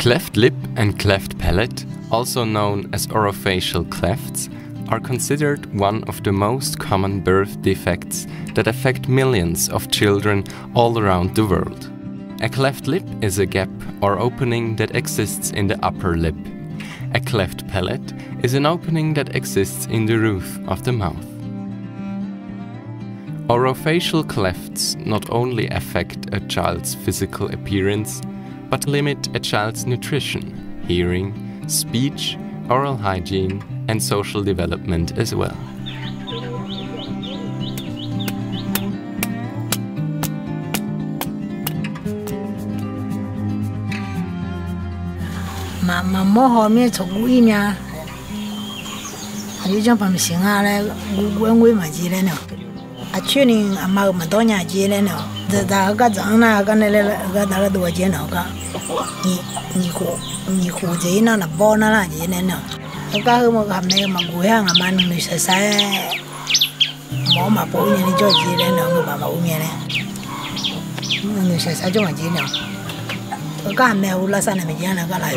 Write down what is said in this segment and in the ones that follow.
Cleft lip and cleft palate, also known as orofacial clefts, are considered one of the most common birth defects that affect millions of children all around the world. A cleft lip is a gap or opening that exists in the upper lip. A cleft palate is an opening that exists in the roof of the mouth. Orofacial clefts not only affect a child's physical appearance, but limit a child's nutrition, hearing, speech, oral hygiene, and social development as well. mà mà mò họ mi chụp uy nha như trong phẩm sinh ha là quen quen mà gì đấy nè à chuyện này mà mà đó nhà gì đấy nè 这咱个账呢，个那那个那个多钱呢？个你你胡你胡子呢？那包呢？那钱呢？那个么个那么贵啊？俺们女生噻，毛嘛包呢？你叫钱呢？那个爸爸后面呢？女生噻叫嘛钱呢？那个没有拉萨那没钱那个来，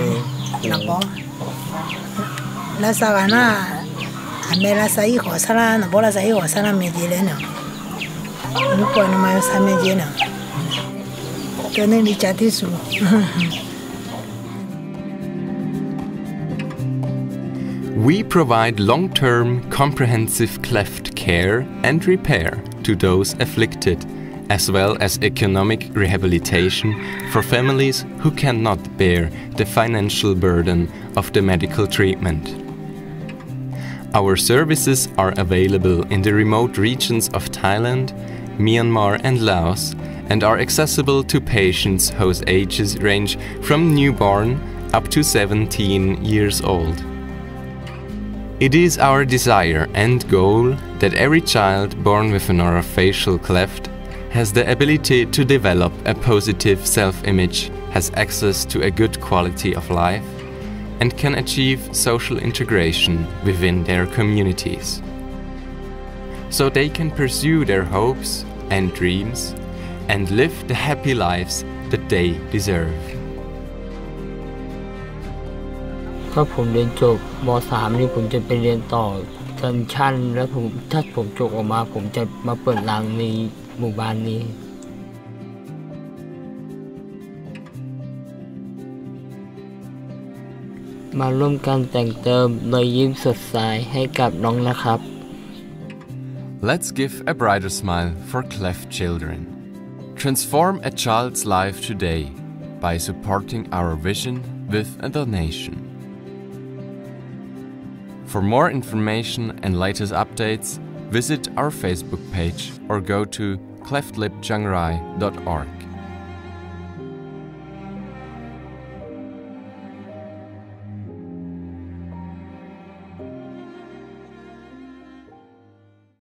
那包拉萨个那，俺们拉萨一火车啦，那包拉萨一火车啦没钱呢？We provide long term, comprehensive cleft care and repair to those afflicted, as well as economic rehabilitation for families who cannot bear the financial burden of the medical treatment. Our services are available in the remote regions of Thailand, Myanmar, and Laos, and are accessible to patients whose ages range from newborn up to 17 years old. It is our desire and goal that every child born with an orofacial cleft has the ability to develop a positive self image, has access to a good quality of life, and can achieve social integration within their communities. So they can pursue their hopes and dreams and live the happy lives that they deserve. ถ้าผมเรียนจบม .3 นี่ผมจะไปเรียนต่อชั้นชั้นแล้วผมถ้าผมจบออกมา ผมจะมาเปิดร้านในหมู่บ้านนี้ มาร่วมกันแต่งเติมรอยยิ้มสดใสให้กับน้องนะครับ Let's give a brighter smile for cleft children. Transform a child's life today by supporting our vision with a donation. For more information and latest updates, visit our Facebook page or go to cleftlipchiangrai.org.